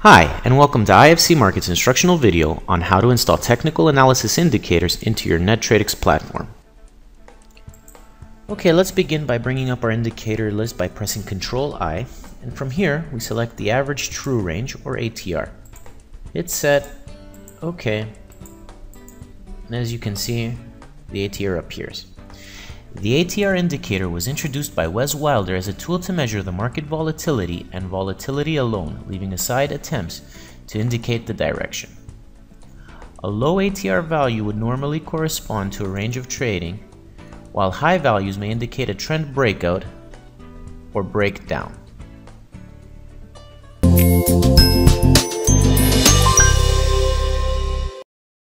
Hi, and welcome to IFC Markets instructional video on how to install technical analysis indicators into your NetTradeX platform. Okay, let's begin by bringing up our indicator list by pressing Ctrl I, and from here we select the average true range or ATR. Hit set, OK, and as you can see, the ATR appears. The ATR indicator was introduced by Welles Wilder as a tool to measure the market volatility and volatility alone, leaving aside attempts to indicate the direction. A low ATR value would normally correspond to a range of trading, while high values may indicate a trend breakout or breakdown.